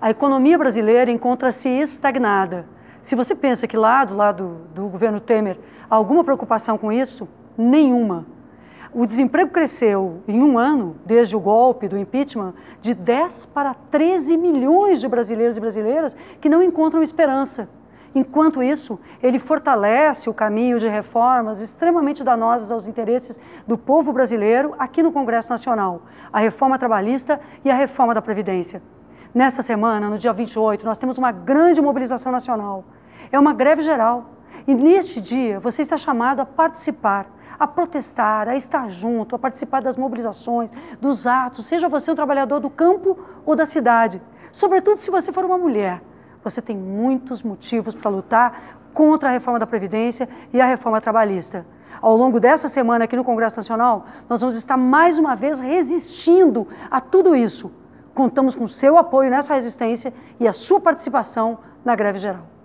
A economia brasileira encontra-se estagnada. Se você pensa que lá do lado do governo Temer há alguma preocupação com isso, nenhuma. O desemprego cresceu em um ano, desde o golpe do impeachment, de 10 para 13 milhões de brasileiros e brasileiras que não encontram esperança. Enquanto isso, ele fortalece o caminho de reformas extremamente danosas aos interesses do povo brasileiro aqui no Congresso Nacional, a reforma trabalhista e a reforma da Previdência. Nesta semana, no dia 28, nós temos uma grande mobilização nacional. É uma greve geral. E neste dia, você está chamado a participar, a protestar, a estar junto, a participar das mobilizações, dos atos, seja você um trabalhador do campo ou da cidade. Sobretudo se você for uma mulher você tem muitos motivos para lutar contra a reforma da Previdência e a reforma trabalhista. Ao longo dessa semana aqui no Congresso Nacional, nós vamos estar mais uma vez resistindo a tudo isso. Contamos com seu apoio nessa resistência e a sua participação na greve geral.